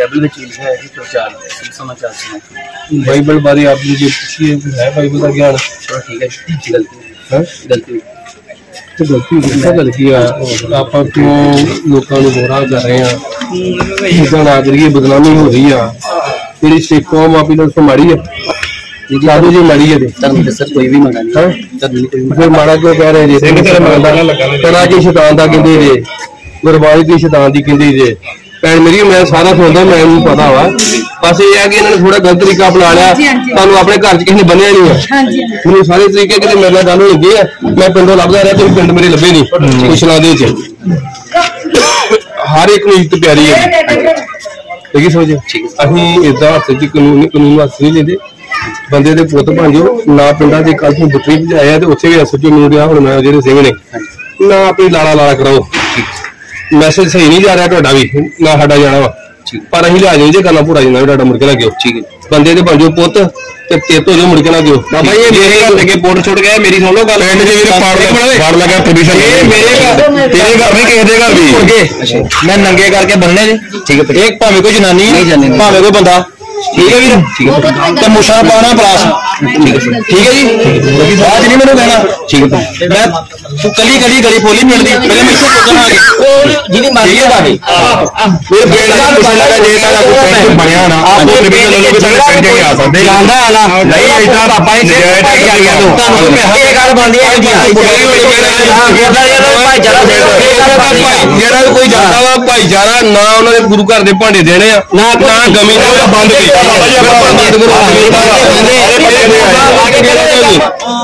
Bible ਵਿੱਚ ਲਿਖਿਆ ਹੈ ਕਿ ਪ੍ਰਚਾਰ ਸਮਾਚਾਰ ਸੁਣਾਓ ਬਾਈਬਲ ਬਾਰੇ ਆਪ ਜੀ ਜੇ ਪੁੱਛੀਏ ਹੈ ਬਾਈਬਲ ਦਾ ਗਿਆਨ? ਚਲੋ ਠੀਕ ਹੈ ਗਲਤੀ ਹੈ? ਗਲਤੀ। ਤੇ ਗਲਤੀ ਕਿੱਥੇ ਗੱਲ ਕੀ ਆ ਆਪਾਂ ਕਿਉਂ ਲੋਕਾਂ ਨੂੰ ਗੋਰਾ ਕਰ ਰਹੇ ਆ ਇਦਾਂ ਨਾ ਕਰੀਏ ਬਦਨਾਮੀ ਹੋ ਰਹੀ ਆ ਜਿਹੜੀ ਸਿੱਖ ਕੌਮ ਆਪੀ ਨਾਲ ਤੋਂ ਮਾੜੀ ਆ। ਸਾਧੂ ਜੀ ਮਾੜੀ ਆ ਤੇ। ਧਰਮ ਦੇ ਸਰ ਕੋਈ ਵੀ ਮੰਗਾ ਨਹੀਂ। ਹੈਂ? ਫਿਰ ਮਾੜਾ ਕਿਉਂ ਕਹਿ ਰਹੇ ਜੇ? ਸਿੰਘ ਤੇਰੇ ਮੰਨਦਾ ਤੇਰਾ ਕੀ ਸ਼ੈਤਾਨ ਦਾ ਕਹਿੰਦੇ ਜੇ। ਗੁਰਬਾਣੀ ਦੀ ਸ਼ੈਤਾਨ ਦੀ ਕਹਿੰਦੇ ਜੇ। ਭੈਣ ਮੇਰੀ ਮੈਂ ਸਾਰਾ ਸੁਣਦਾ ਮੈਨੂੰ ਪਤਾ ਵਾ। ਬਸ ਇਹ ਆ ਕਿ ਇਹਨਾਂ ਨੇ ਥੋੜਾ ਗਲਤ ਤਰੀਕਾ ਅਪਣਾ ਲਿਆ। ਤੁਹਾਨੂੰ ਆਪਣੇ ਘਰ 'ਚ ਕਿਸੇ ਨੇ ਬੰਨਿਆ ਨਹੀਂ ਆ ਹਾਂਜੀ ਮੈਨੂੰ ਸਾਰੇ ਤਰੀਕੇ ਕਿਤੇ ਮੇਰੇ ਨਾਲ ਗੱਲ ਆ। ਮੈਂ ਪਿੰਡੋਂ ਲੱਭਦਾ ਰਿਹਾ ਤੇ ਪਿੰਡ ਮੇਰੇ ਲੱਭੇ ਨਹੀਂ ਕੁਸ਼ਲਾ ਦੇ ਵਿੱਚ। ਹਰ ਇੱਕ ਨੂੰ ਇੱਜ਼ਤ ਪਿਆਰੀ ਹੈ। ਠੀਕ ਹੈ ਸਮਝੇ? ਅਸੀਂ ਇਦਾਂ ਹੱਥ 'ਚ ਕਾਨੂੰਨ ਕਾਨੂੰਨ ਹੱਥ ਨਹੀਂ ਲੈਂਦੇ। ਬੰਦੇ ਦੇ ਪੁੱਤ ਭਾਂਜੋ ਨਾ ਪਿੰਡਾਂ ਦੇ ਕੱਲ ਨੂੰ ਬੁੱਤਰੀ ਭਜਾਇਆ ਤੇ ਉੱਥੇ ਵੀ ਅਸਰ ਜੋ ਮੈਨੂੰ ਰਿਹਾ ਹੁਣ ਮੈਂ ਜਿਹੜੇ ਸਿੰਘ ਨੇ ਨਾ ਆਪਣੀ ਲਾਲਾ ਲਾਲਾ ਕਰਾਓ। ਮੈਸੇਜ ਸਹੀ ਨਹੀਂ ਜਾ ਰਿਹਾ ਤੁਹਾਡਾ ਵੀ ਨਾ ਸਾਡਾ ਜਾਣਾ ਵਾ। ਪਰ ਅਸੀਂ ਲਿਆ ਜਾਈਏ ਜੇ ਗੱਲਾਂ ਪੂਰਾ ਜਿੰਨਾ ਵੀ ਤੁਹਾਡਾ ਮੁੜ ਕੇ ਨਾ ਗਿਓ ਠੀਕ ਹੈ। ਬੰਦੇ ਦੇ ਭਾਂਜੋ ਪੁੱਤ ਤੇ ਤੇਤੋ ਜੋ ਮੁੜ ਕੇ ਨਾ ਗਿਓ ਬਾਬਾ ਜੀ ਮੇਰੇ ਘਰ ਲੱਗੇ ਪੁੱਟ ਛੁੱਟ ਗਏ ਮੇਰੀ ਸੁਣ ਲਓ ਗੱਲ। ਪਿੰਡ ਦੇ ਵੀਰੇ ਪਾੜ ਪਾੜ ਲਗਾ ਪਰਮਿਸ਼ਨ ਇਹ ਮੇਰੇ ਘਰ ਤੇਰੇ ਘਰ ਨਹੀਂ ਕਿਸੇ ਦੇ ਘਰ ਵੀ। ਮੈਂ ਨੰਗੇ ਕਰਕੇ ਬੰਨਣੇ ਜੀ। ਠੀਕ ਹੈ ਇੱਕ ਭਾਵੇਂ ਕੋਈ ਜਨਾਨੀ। ਭਾਵੇਂ ਕੋਈ ਬੰਦਾ। ਠੀਕ ਹੈ ਵੀਰ ਠੀਕ ਹੈ ਤੇ ਮੁਸ਼ਾ ਪਾਣਾ ਪਲਾਸ ਠੀਕ ਹੈ ਜੀ ਬਾਅਦ ਨਹੀਂ ਮੈਨੂੰ ਕਹਿਣਾ ਠੀਕ ਹੈ ਮੈਂ ਤੂੰ ਕੱਲੀ ਕੱਲੀ ਗਲੀ ਬੋਲੀ ਮਿਲਦੀ ਪਹਿਲੇ ਮੈਂ ਇੱਥੇ ਪੁੱਛਣ ਉਹ ਜਿਹਦੀ ਮਰਜ਼ੀ ਹੈ ਤੁਹਾਡੀ ਮੇਰੇ ਬੇੜ ਦਾ ਪਤਾ ਲੱਗਾ ਜੇ ਤੁਹਾਡਾ ਕੋਈ ਬਣਿਆ ਨਾ ਆਪੋ ਰਿਪੀਟ ਲੈ ਲਓ ਕਿ ਤੁਹਾਡੇ ਪਿੰਡ ਆ ਸਕਦੇ ਜਾਂਦਾ ਆਲਾ ਨਹੀਂ ਇਦਾਂ ਪਾਪਾ ਹੀ ਨਜਾਇਜ਼ ਟੈਕ ਆ ਗਿਆ ਤੂੰ ਤੁਹਾਨੂੰ ਇਹ ਗੱਲ ਬਣਦੀ ਹੈ ਜਿਹੜਾ ਕੋਈ ਜਾਂਦਾ ਵਾ ਭਾਈਚਾਰਾ ਨਾ ਉਹਨਾਂ ਦੇ ਗੁਰੂ ਘਰ ਦੇ ਭਾਂਡੇ ਦੇਣੇ ਆ ਨਾ ਗਮੀ ਨਾ ਬੰਦ ਕੀਤੀ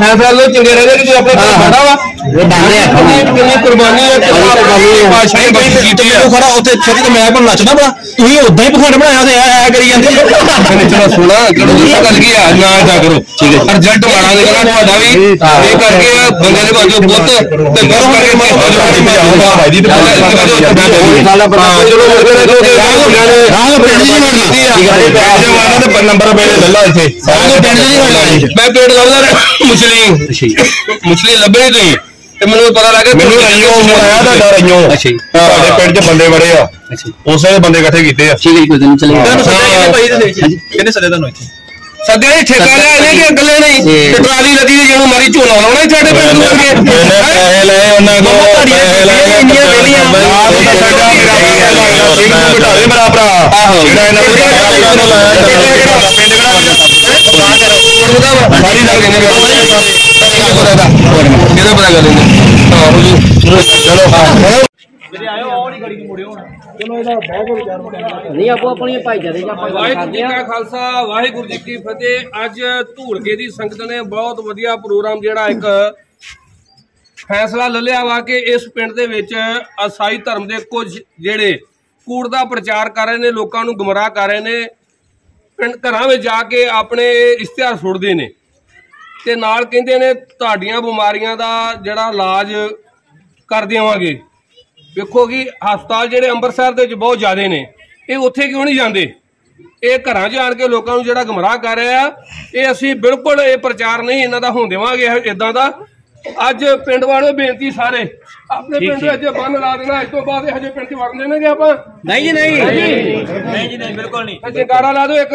ਫੈਸਲਾ ਚੰਗੇ ਰਹਿੰਦੇ ਕਿ ਆਪਣੇ ਕੋਲ ਖੜਾ ਵਾ ਇਹ ਬੰਦੇ ਆ ਕਿੰਨੀ ਕੁਰਬਾਨੀ ਹੈ ਕਿੰਨੀ ਪਾਸ਼ਾ ਹੈ ਬਈ ਜੀਤੀ ਹੈ ਖੜਾ ਉੱਥੇ ਛੱਤੀ ਤੇ ਮੈਂ ਬਣ ਨੱਚਦਾ ਬਣਾ ਤੁਸੀਂ ਉਦਾਂ ਹੀ ਪਖੰਡ ਬਣਾਇਆ ਤੇ ਐ ਕਰੀ ਜਾਂਦੇ ਮੈਨੇ ਚਲੋ ਸੁਣਾ ਚਲੋ ਗੱਲ ਕੀ ਆ ਨਾ ਜਾ ਕਰੋ ਠੀਕ ਹੈ ਰਿਜ਼ਲਟ ਮਾੜਾ ਨਿਕਲਣਾ ਤੁਹਾਡਾ ਵੀ ਇਹ ਕਰਕੇ ਬੰਦੇ ਦੇ ਬਾਜੋ ਪੁੱਤ ਤੇ ਗਰਮ ਕਰਕੇ ਮੈਂ ਭਾਈ ਦੀ ਤੇ ਚਲੋ ਰਾਹ ਪਿੰਡ ਦੀ ਠੀਕ ਹੈ ਪੈਸੇ ਵਾਲਾ ਤੇ ਨੰਬਰ ਮੇਰੇ ਲੱਲਾ ਇੱਥੇ। ਰਾਹ ਪਿੰਡ ਦੀ ਨਹੀਂ ਵੜਨਾ ਮੈਂ ਪੇਟ ਲੱਭਦਾ ਮੁਸਲੀ। ਮੁਸਲੀ ਲੱਭੇ ਨਹੀਂ ਤੇ ਮੈਨੂੰ ਪਤਾ ਲੱਗਾ ਮੈਨੂੰ ਰਈਓ ਆਇਆ ਤੁਹਾਡਾ ਰਈਓ ਅੱਛਾ ਜੀ। ਤੁਹਾਡੇ ਪਿੰਡ 'ਚ ਬੰਦੇ ਬੜੇ ਆ। ਅੱਛਾ ਉਸੇ ਦੇ ਬੰਦੇ ਇਕੱਠੇ ਕੀਤੇ ਆ। ਠੀਕ ਹੈ ਜੀ ਕੋਈ ਦਿਨ ਚਲੇ। ਕਿੰਨੇ ਸੱਦੇ ਤੁਹਾਨੂੰ ਇੱਥੇ? ਸੱਦੇ ਨੇ ਠੇਕਾ ਲਿਆ ਇਹਨੇ ਕਿ ਗੱਲੇ ਨਹੀਂ ਤੇ ਟਰਾਲੀ ਲੱਗੀ ਤੇ ਜਿਹਨੂੰ ਮਾਰੀ ਝੋਲਾ ਲਾਉਣਾ ਹੀ ਸਾਡੇ ਪਿੰਡ ਨੂੰ ਅੱਗੇ। ਇਹਨੇ ਪੈਸੇ ਲਏ ਉਹਨਾਂ ਕੋਲ ਪੈਸੇ ਲੈ ਕੇ ਇੰਨੀਆਂ ਵੇਲੀਆਂ। ਆਪ ਤਾਂ ਸਾਡਾ ਮੇਰਾ ਭਰਾ ਲੱਗਦਾ ਸਿੰਘ ਨੂੰ ਬਿਠਾਵੇ ਮੇਰਾ ਭਰਾ। ਆਹੋ। ਜਿਹੜਾ ਇਹਨਾਂ ਨੂੰ ਪਿੰਡ ਨੂੰ ਲਾਇਆ ਪਿੰਡ ਕਿਹੜਾ ਸਾਰੀ ਲੱਗ ਗਏ ਨੇ ਕਿਹਦਾ ਪਤਾ ਕਰ ਲੈਂਦੇ ਹਾਂ। ਨਹੀਂ ਆਪੋ ਆਪਣੀ ਭਾਈਚਾਰੇ ਜਾਂ ਆਪਾਂ ਗੱਲ ਵਾਹਿਗੁਰੂ ਕਰਦੇ ਜੀ ਆ ਕਾ ਖਾਲਸਾ ਵਾਹਿਗੁਰੂ ਜੀ ਕੀ ਫਤਿਹ। ਅੱਜ ਧੂਲਕੇ ਦੀ ਸੰਗਤ ਨੇ ਬਹੁਤ ਵਧੀਆ ਪ੍ਰੋਗਰਾਮ ਜਿਹੜਾ ਇੱਕ ਫੈਸਲਾ ਲੈ ਲਿਆ ਵਾ ਕਿ ਇਸ ਪਿੰਡ ਦੇ ਵਿੱਚ ਅਸਾਈ ਧਰਮ ਦੇ ਕੁਝ ਜਿਹੜੇ ਕੂੜ ਦਾ ਪ੍ਰਚਾਰ ਕਰ ਰਹੇ ਨੇ ਲੋਕਾਂ ਨੂੰ ਗੁੰਮਰਾਹ ਕਰ ਰਹੇ ਨੇ ਪਿੰਡ ਘਰਾਂ ਵਿੱਚ ਜਾ ਕੇ ਆਪਣੇ ਇਸ਼ਤਿਹਾਰ ਸੁੱਟਦੇ ਨੇ। ਤੇ ਨਾਲ ਕਹਿੰਦੇ ਨੇ ਤੁਹਾਡੀਆਂ ਬਿਮਾਰੀਆਂ ਦਾ ਜਿਹੜਾ ਇਲਾਜ ਕਰ ਦੇਵਾਂਗੇ ਵੇਖੋ ਕਿ ਹਸਪਤਾਲ ਜਿਹੜੇ ਅੰਮ੍ਰਿਤਸਰ ਦੇ ਵਿੱਚ ਬਹੁਤ ਜ਼ਿਆਦੇ ਨੇ ਇਹ ਉੱਥੇ ਕਿਉਂ ਨਹੀਂ ਜਾਂਦੇ? ਇਹ ਘਰਾਂ 'ਚ ਆਣ ਕੇ ਲੋਕਾਂ ਨੂੰ ਜਿਹੜਾ ਗਮਰਾਹ ਕਰ ਰਿਹਾ ਆ ਇਹ ਅਸੀਂ ਬਿਲਕੁਲ ਇਹ ਪ੍ਰਚਾਰ ਨਹੀਂ ਇਹਨਾਂ ਦਾ ਹੋਣ ਦੇਵਾਂਗੇ ਇਦਾਂ ਦਾ। ਅੱਜ ਪਿੰਡ ਵਾਲਿਓ ਬੇਨਤੀ ਸਾਰੇ ਆਪਣੇ ਪਿੰਡ ਵਿੱਚ ਬੰਨ ਲਾ ਦੇਣਾ ਇਸ ਤੋਂ ਬਾਅਦ ਇਹ ਹਜੇ ਪਿੰਡ 'ਚ ਵੜਨ ਦੇਣਗੇ ਆਪਾਂ। ਨਹੀਂ ਜੀ ਨਹੀਂ। ਨਹੀਂ ਜੀ ਨਹੀਂ ਬਿਲਕੁਲ ਨਹੀਂ। ਜੈਕਾਰਾ ਲਾ ਦਿਓ ਇੱਕ।